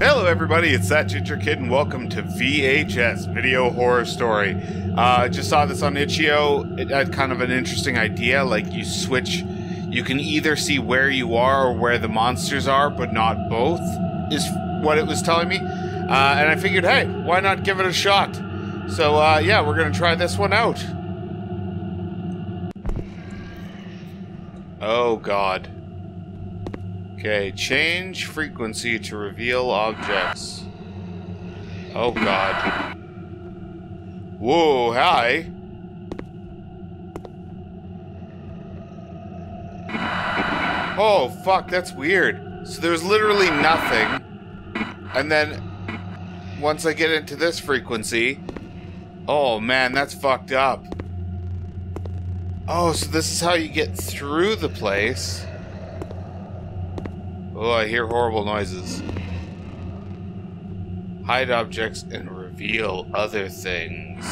Hello, everybody. It's that Ginger Kid, and welcome to VHS Video Horror Story. Uh, I just saw this on Itch.io. It had kind of an interesting idea. Like you switch, you can either see where you are or where the monsters are, but not both. Is what it was telling me. Uh, and I figured, hey, why not give it a shot? So uh, yeah, we're gonna try this one out. Oh God. Okay, change frequency to reveal objects. Oh god. Whoa, hi. Oh, fuck, that's weird. So there's literally nothing. And then, once I get into this frequency... Oh, man, that's fucked up. Oh, so this is how you get through the place. Oh, I hear horrible noises. Hide objects and reveal other things.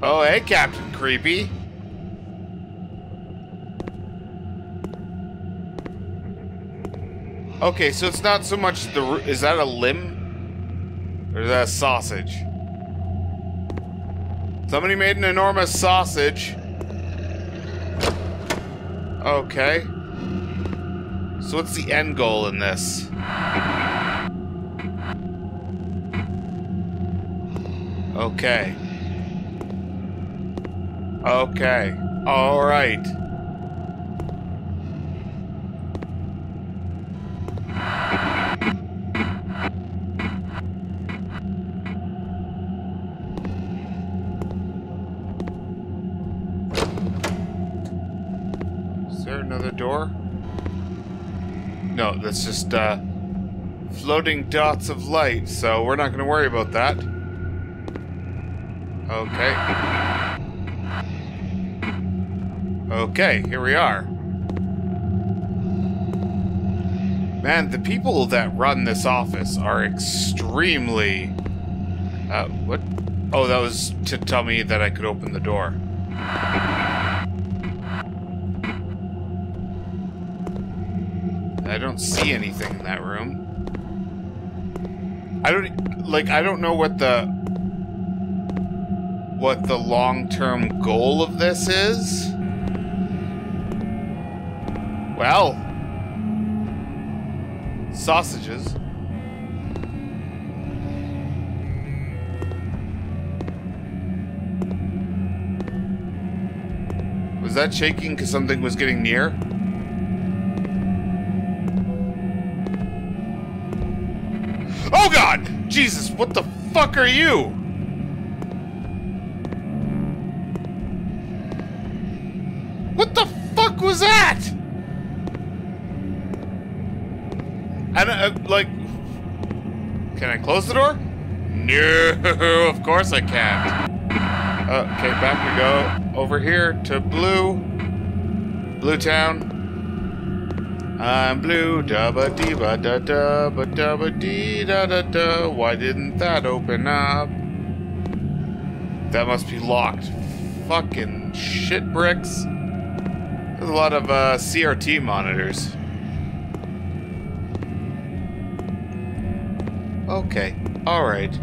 Oh, hey, Captain Creepy. Okay, so it's not so much the... Is that a limb? Or is that a sausage? Somebody made an enormous sausage. Okay. So what's the end goal in this? Okay. Okay. Alright. Is door? No, that's just uh, floating dots of light, so we're not going to worry about that. Okay. Okay, here we are. Man, the people that run this office are extremely... Uh, what? Oh, that was to tell me that I could open the door. I don't see anything in that room. I don't like I don't know what the what the long-term goal of this is. Well, sausages. Was that shaking because something was getting near? Oh god! Jesus, what the fuck are you? What the fuck was that? And, uh, like... Can I close the door? No, of course I can't. Uh, okay, back we go. Over here to Blue. Blue Town. I'm blue, da ba dee ba da da ba da ba dee da da da. Why didn't that open up? That must be locked. Fucking shit bricks. There's a lot of uh, CRT monitors. Okay, alright.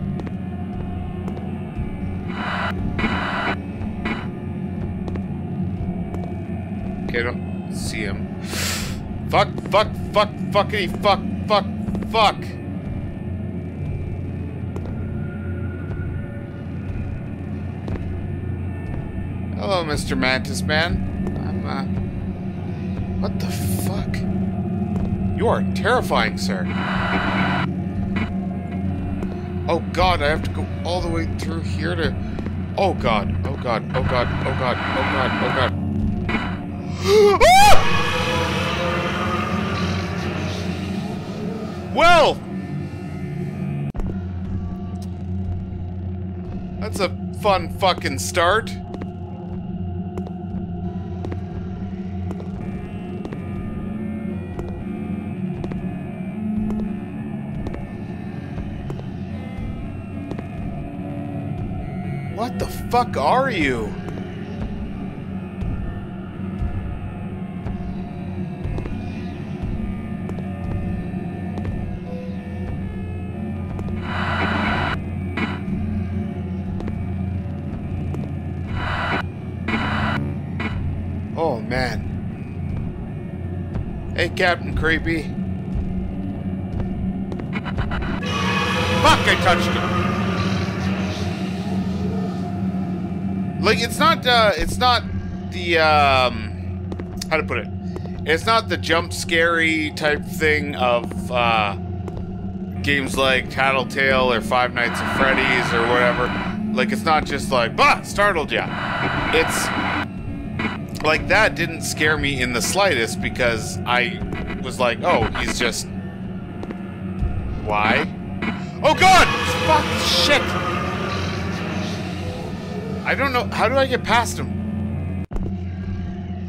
Okay, I don't see him. Fuck, fuck, fuck, fuckity, fuck, fuck, fuck. Hello, Mr. Mantis Man. I'm, uh... What the fuck? You are terrifying, sir. Oh god, I have to go all the way through here to... Oh god, oh god, oh god, oh god, oh god, oh god. Ah! Fun fucking start. What the fuck are you? Hey, Captain Creepy. Fuck, I touched him. Like, it's not, uh, it's not the, um, how to put it? It's not the jump scary type thing of, uh, games like Tattletail or Five Nights at Freddy's or whatever. Like, it's not just like, bah, startled ya. It's like that didn't scare me in the slightest because I was like, oh, he's just. Why? Oh god! Fuck shit! I don't know. How do I get past him?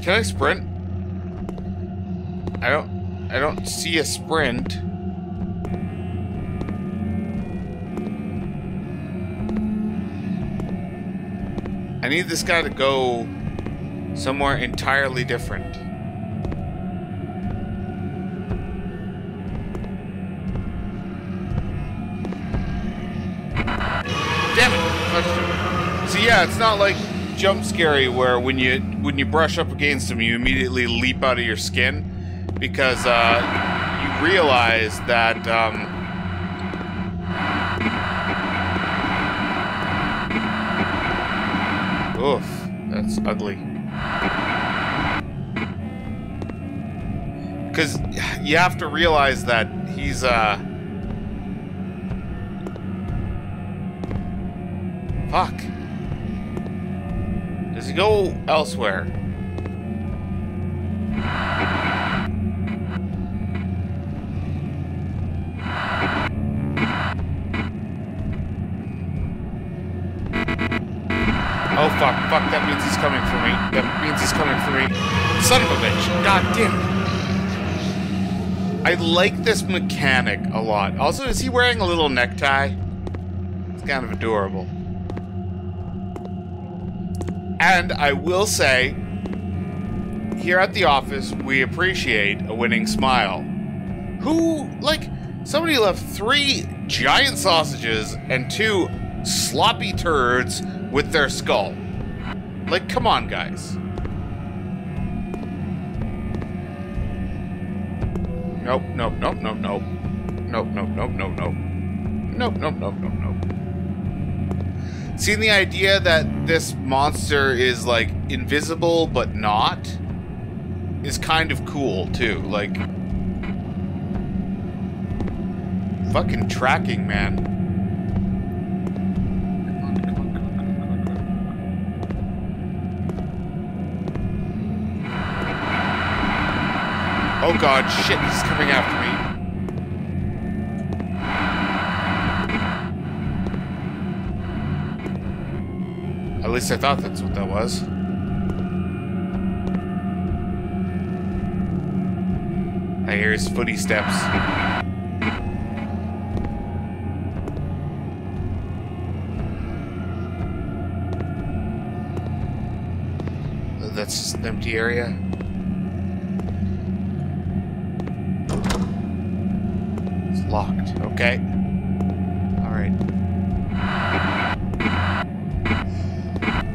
Can I sprint? I don't. I don't see a sprint. I need this guy to go somewhere entirely different. Damn it! So yeah, it's not like jump scary where when you when you brush up against them, you immediately leap out of your skin because uh, you realize that. Um, Oof, that's ugly. Because you have to realize that he's, uh... Fuck. Does he go elsewhere? Oh, fuck. Fuck, that means he's coming for me. That means he's coming for me. Son of a bitch. God damn it. I like this mechanic a lot. Also, is he wearing a little necktie? It's kind of adorable. And I will say, here at the office, we appreciate a winning smile. Who, like, somebody left three giant sausages and two sloppy turds with their skull. Like, come on, guys. Nope, nope, nope, nope, nope. Nope, nope, nope, nope, nope. Nope, nope, nope, nope, nope. Seeing the idea that this monster is, like, invisible but not is kind of cool, too. Like, fucking tracking, man. Oh god, shit, he's coming after me. At least I thought that's what that was. I hear his footy steps. That's just an empty area. Locked. Okay. Alright.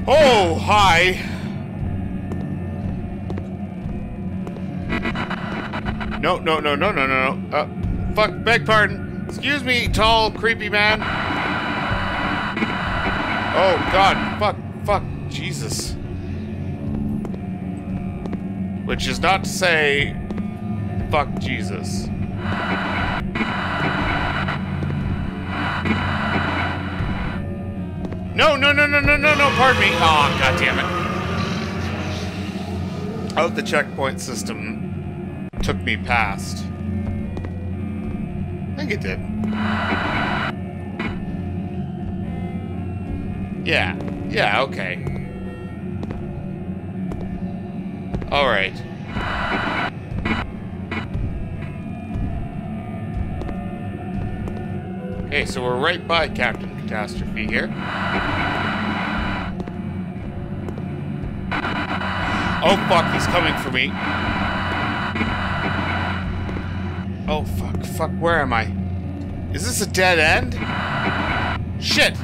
Oh, hi! No, no, no, no, no, no, no. Uh, fuck, beg pardon. Excuse me, tall, creepy man. Oh, God. Fuck, fuck, Jesus. Which is not to say, fuck Jesus. No, no, no, no, no, no, no, pardon me. Oh, god damn it. Hope the checkpoint system took me past. I think it did. Yeah. Yeah, okay. Alright. Okay, so we're right by Captain Catastrophe here. Oh fuck, he's coming for me. Oh fuck, fuck, where am I? Is this a dead end? Shit!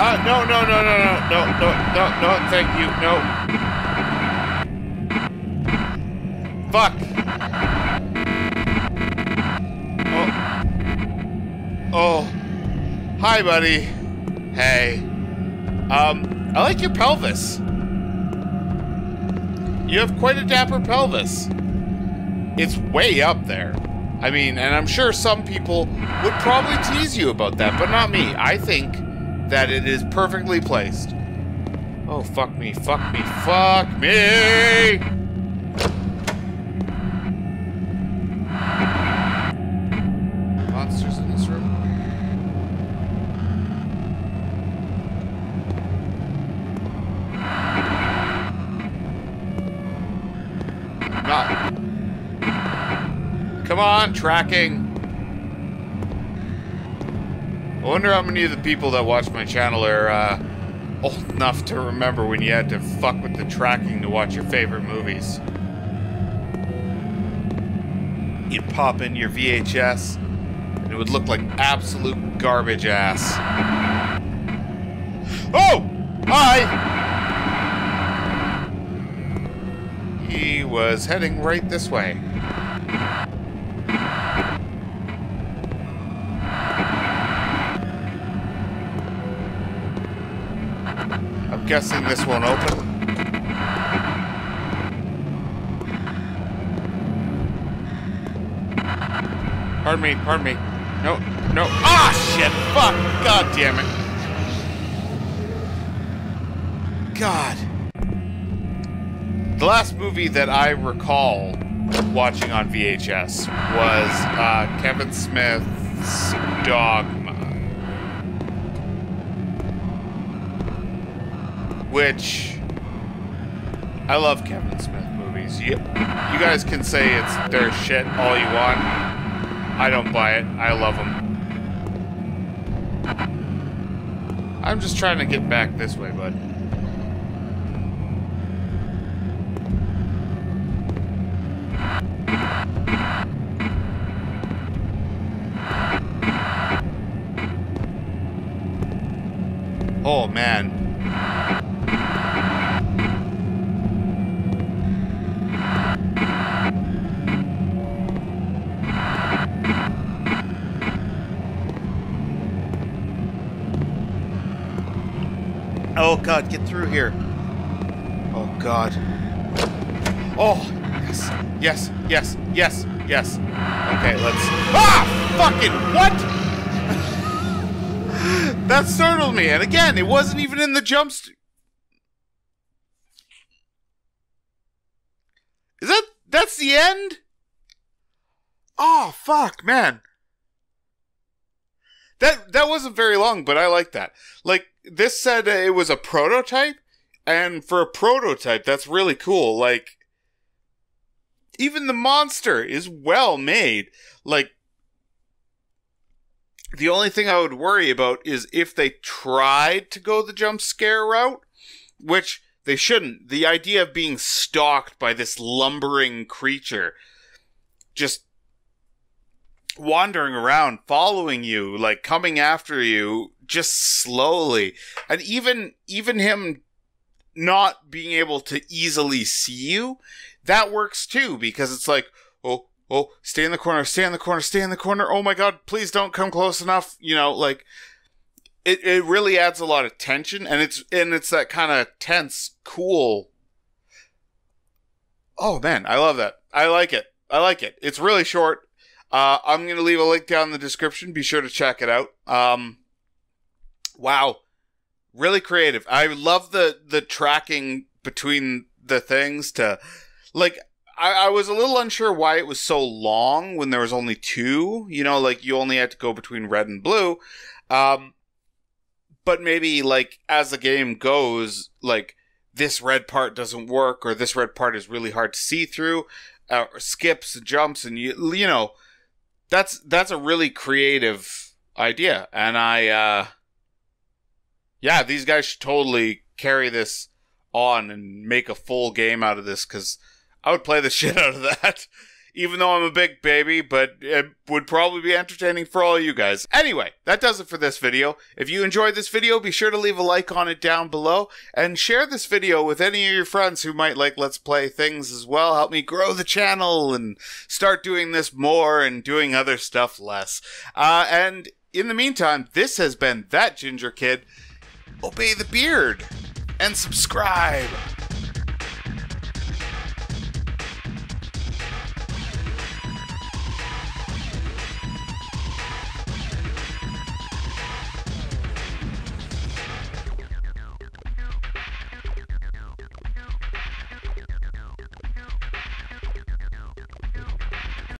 Uh, no, no, no, no, no, no, no, no, no, thank you, no. Fuck. Oh. Oh. Hi, buddy. Hey. Um, I like your pelvis. You have quite a dapper pelvis. It's way up there. I mean, and I'm sure some people would probably tease you about that, but not me. I think that it is perfectly placed. Oh, fuck me, fuck me, fuck me! Monsters in this room? Not. Come on, tracking. I wonder how many of the people that watch my channel are uh, old enough to remember when you had to fuck with the tracking to watch your favorite movies. You'd pop in your VHS, and it would look like absolute garbage ass. Oh! Hi! He was heading right this way. I'm guessing this won't open. Pardon me, pardon me. No, no. Ah, shit! Fuck! God damn it. God. The last movie that I recall watching on VHS was uh, Kevin Smith's Dogma. Which I love Kevin Smith movies. You, you guys can say it's their shit all you want. I don't buy it. I love them. I'm just trying to get back this way, bud. Oh man. Oh god, get through here. Oh god. Oh, yes, yes, yes, yes, yes. Okay, let's. Ah! Fucking what? that startled me, and again, it wasn't even in the jump. Is that that's the end? Oh fuck, man. That that wasn't very long, but I like that. Like this said it was a prototype, and for a prototype, that's really cool. Like even the monster is well made. Like the only thing I would worry about is if they tried to go the jump scare route, which they shouldn't. The idea of being stalked by this lumbering creature just wandering around, following you, like coming after you just slowly. And even even him not being able to easily see you, that works too because it's like, oh, oh, stay in the corner, stay in the corner, stay in the corner. Oh my god, please don't come close enough. You know, like it, it really adds a lot of tension and it's and it's that kind of tense, cool. Oh man, I love that. I like it. I like it. It's really short. Uh, I'm going to leave a link down in the description. Be sure to check it out. Um, wow. Really creative. I love the, the tracking between the things to, like, I, I was a little unsure why it was so long when there was only two. You know, like, you only had to go between red and blue. Um, but maybe, like, as the game goes, like, this red part doesn't work or this red part is really hard to see through, uh, skips and jumps and you, you know, that's that's a really creative idea and i uh yeah these guys should totally carry this on and make a full game out of this because i would play the shit out of that even though I'm a big baby, but it would probably be entertaining for all you guys. Anyway, that does it for this video. If you enjoyed this video, be sure to leave a like on it down below and share this video with any of your friends who might like Let's Play things as well. Help me grow the channel and start doing this more and doing other stuff less. Uh, and in the meantime, this has been That Ginger Kid. Obey the beard and subscribe.